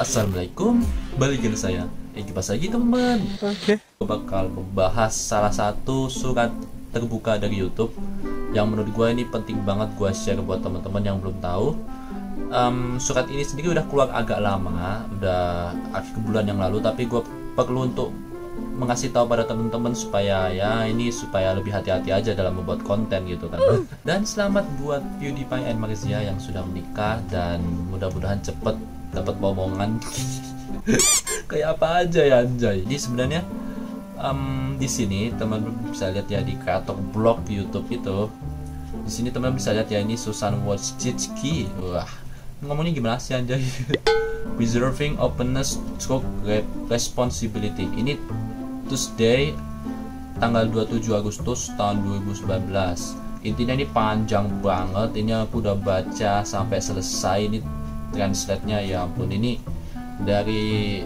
Assalamualaikum, balik lagi saya. Eh, kipas lagi teman. Oke. Okay. bakal membahas salah satu surat terbuka dari YouTube yang menurut gue ini penting banget gue share buat teman-teman yang belum tahu. Um, surat ini sendiri udah keluar agak lama, udah akhir bulan yang lalu, tapi gue perlu untuk mengasih tahu pada teman-teman supaya ya ini supaya lebih hati-hati aja dalam membuat konten gitu kan. Dan selamat buat PewDiePie and Marizia yang sudah menikah dan mudah-mudahan cepet dapat momongan. Kayak apa aja ya anjay. Jadi sebenarnya um, di sini teman-teman bisa lihat ya di kreator blog YouTube itu. Di sini teman teman bisa lihat ya ini Susan Wojcicki. Wah, ngomongnya gimana sih anjay? Preserving openness stroke responsibility. Ini Tuesday tanggal 27 Agustus tahun 2019 intinya ini panjang banget ini aku udah baca sampai selesai ini translate-nya ya ampun ini dari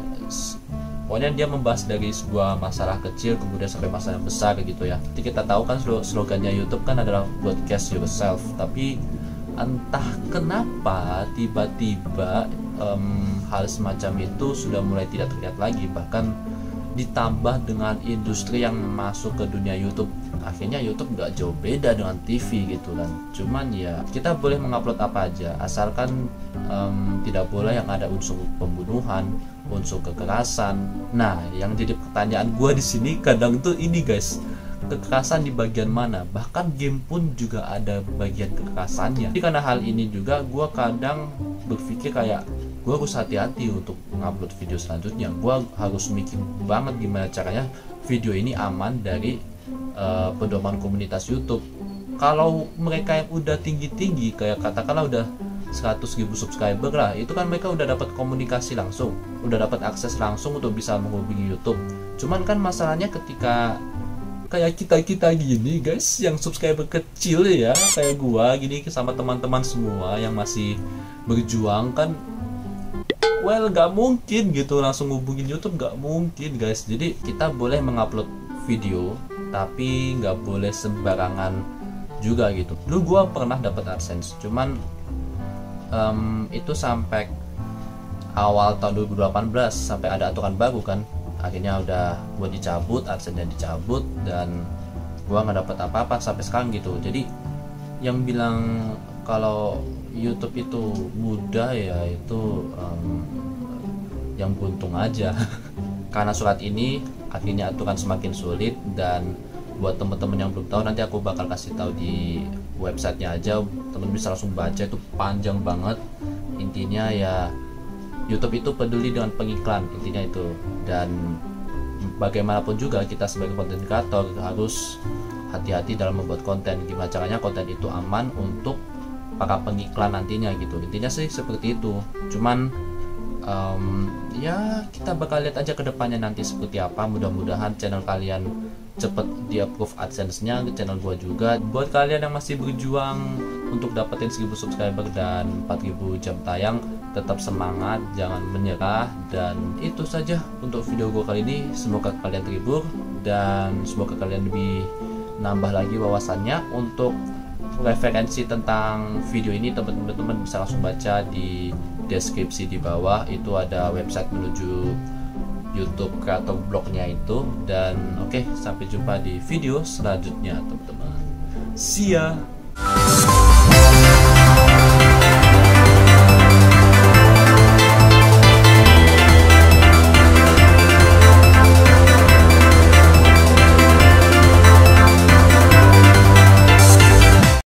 pokoknya dia membahas dari sebuah masalah kecil kemudian sampai masalah besar gitu ya. Jadi kita tahu kan slogannya YouTube kan adalah broadcast yourself. Tapi entah kenapa tiba-tiba um, hal semacam itu sudah mulai tidak terlihat lagi. Bahkan ditambah dengan industri yang masuk ke dunia YouTube. Akhirnya YouTube nggak jauh beda dengan TV gitu kan. Cuman ya kita boleh mengupload apa aja. Asalkan um, tidak boleh yang ada unsur pembunuhan unsur kekerasan. Nah yang jadi pertanyaan gue di sini kadang tuh ini guys. Kekerasan di bagian mana? Bahkan game pun juga ada bagian kekerasannya. Jadi karena hal ini juga gue kadang berpikir kayak gue harus hati-hati untuk mengupload video selanjutnya. Gue harus mikir banget gimana caranya video ini aman dari uh, pedoman komunitas YouTube. Kalau mereka yang udah tinggi-tinggi kayak katakanlah udah 100 ribu subscriber lah itu kan mereka udah dapat komunikasi langsung udah dapat akses langsung untuk bisa menghubungi YouTube. Cuman kan masalahnya ketika kayak kita kita gini guys yang subscriber kecil ya kayak gua gini sama teman-teman semua yang masih berjuang kan well gak mungkin gitu langsung hubungin YouTube gak mungkin guys. Jadi kita boleh mengupload video tapi nggak boleh sembarangan juga gitu. Dulu gue pernah dapat adsense cuman um, itu sampai awal tahun 2018 sampai ada aturan baru kan. Akhirnya udah gue dicabut adsense dicabut dan gue nggak dapat apa-apa sampai sekarang gitu. Jadi yang bilang kalau YouTube itu mudah ya itu um, yang buntung aja. Karena surat ini akhirnya aturan semakin sulit dan buat teman-teman yang belum tahu nanti aku bakal kasih tahu di websitenya aja. Teman bisa langsung baca itu panjang banget. Intinya ya YouTube itu peduli dengan pengiklan intinya itu. Dan bagaimanapun juga kita sebagai konten kreator harus hati-hati dalam membuat konten. Gimana caranya konten itu aman untuk para pengiklan nantinya gitu. Intinya sih seperti itu. Cuman um, ya kita bakal lihat aja ke depannya nanti seperti apa. Mudah-mudahan channel kalian cepet di approve adsense-nya channel gua juga. Buat kalian yang masih berjuang untuk dapetin 1000 subscriber dan 4000 jam tayang tetap semangat jangan menyerah. Dan itu saja untuk video gua kali ini. Semoga kalian terhibur dan semoga kalian lebih nambah lagi wawasannya untuk referensi tentang video ini teman-teman bisa langsung baca di deskripsi di bawah. Itu ada website menuju YouTube kreator blognya itu. Dan oke okay, sampai jumpa di video selanjutnya teman-teman. See ya